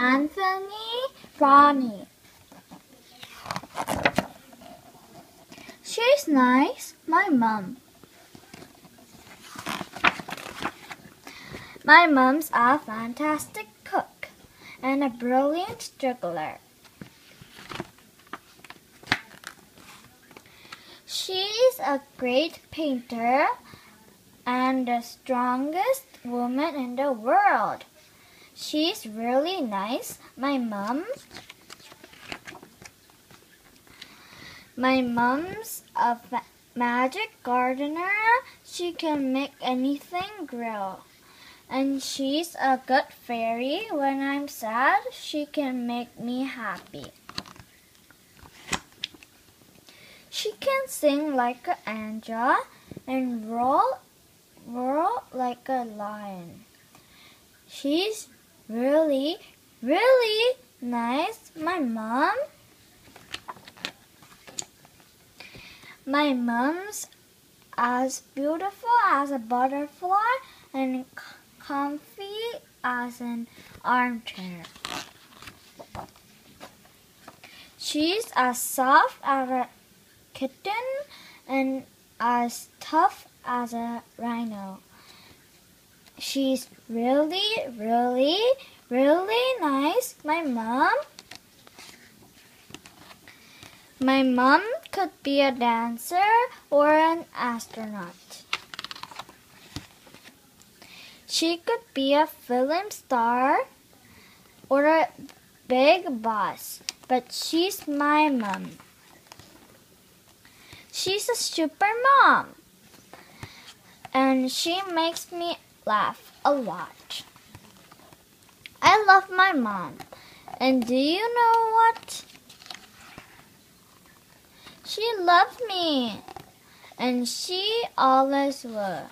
Anthony Browne. She's nice, my mom. My mom's a fantastic cook and a brilliant juggler. She's a great painter and the strongest woman in the world. She's really nice, my mom. My mom's a magic gardener. She can make anything grow. And she's a good fairy. When I'm sad, she can make me happy. She can sing like an angel and roll, roll like a lion. She's really, really nice, my mom. My mom's as beautiful as a butterfly and comfy as an armchair. She's as soft as a kitten and as tough as a rhino. She's really, really, really nice, my mom. My mom could be a dancer or an astronaut. She could be a film star or a big boss, but she's my mom. She's a super mom. And she makes me laugh a lot. I love my mom. And do you know what? She loves me. And she always will.